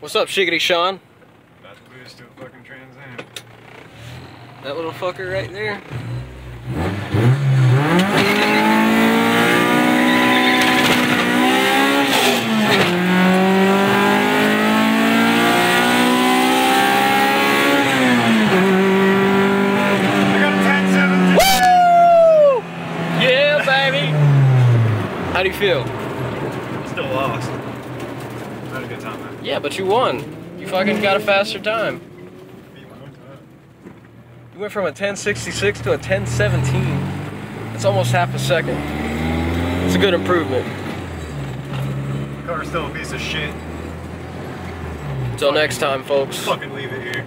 What's up, Shiggity Sean? About to boost to a fucking Trans Am. That little fucker right there. I got a 10 Woo! Yeah, baby. How do you feel? Still lost. I had a good time, man. Yeah, but you won. You fucking got a faster time. Beat my own time. You went from a 1066 to a 1017. That's almost half a second. It's a good improvement. Car's still a piece of shit. Until next time, folks. Fucking leave it here.